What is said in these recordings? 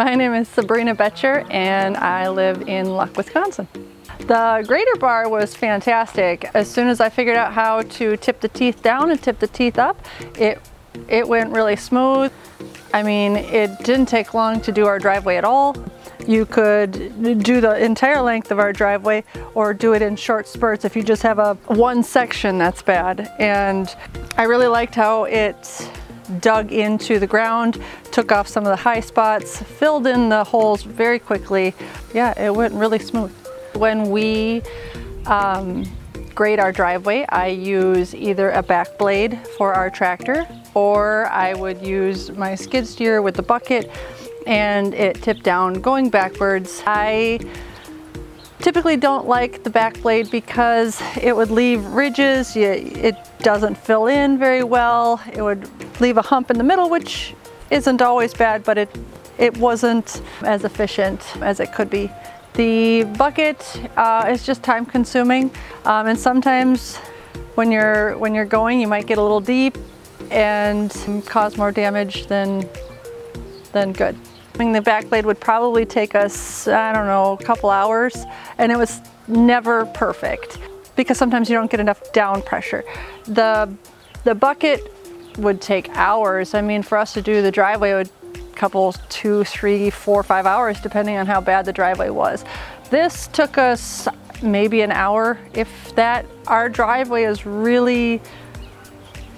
My name is Sabrina Boettcher and I live in Luck, Wisconsin. The GreatER Bar was fantastic. As soon as I figured out how to tip the teeth down and tip the teeth up, it, it went really smooth. I mean, it didn't take long to do our driveway at all. You could do the entire length of our driveway or do it in short spurts if you just have a one section that's bad. And I really liked how it dug into the ground, took off some of the high spots, filled in the holes very quickly. Yeah, it went really smooth. When we um, grade our driveway, I use either a back blade for our tractor or I would use my skid steer with the bucket and it tipped down going backwards. I typically don't like the back blade because it would leave ridges, it doesn't fill in very well, it would leave a hump in the middle which isn't always bad but it, it wasn't as efficient as it could be. The bucket uh, is just time consuming um, and sometimes when you're, when you're going you might get a little deep and cause more damage than, than good. I mean, the back blade would probably take us, I don't know, a couple hours and it was never perfect because sometimes you don't get enough down pressure. The, the bucket would take hours. I mean, for us to do the driveway would couple, two, three, four, five hours, depending on how bad the driveway was. This took us maybe an hour, if that. Our driveway is really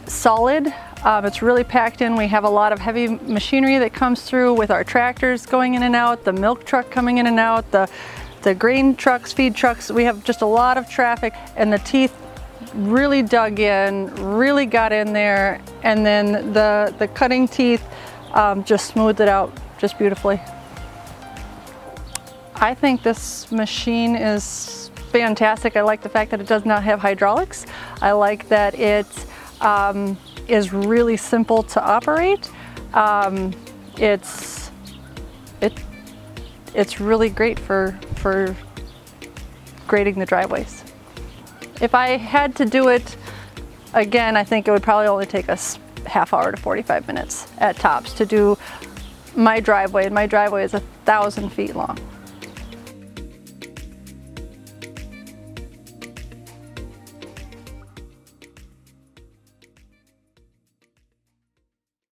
solid. Um, it's really packed in. We have a lot of heavy machinery that comes through with our tractors going in and out, the milk truck coming in and out, the, the grain trucks, feed trucks. We have just a lot of traffic and the teeth really dug in, really got in there. And then the, the cutting teeth um, just smoothed it out just beautifully. I think this machine is fantastic. I like the fact that it does not have hydraulics. I like that it um, is really simple to operate. Um, it's it it's really great for for grading the driveways. If I had to do it again, I think it would probably only take us half hour to 45 minutes at tops to do my driveway. And my driveway is a thousand feet long.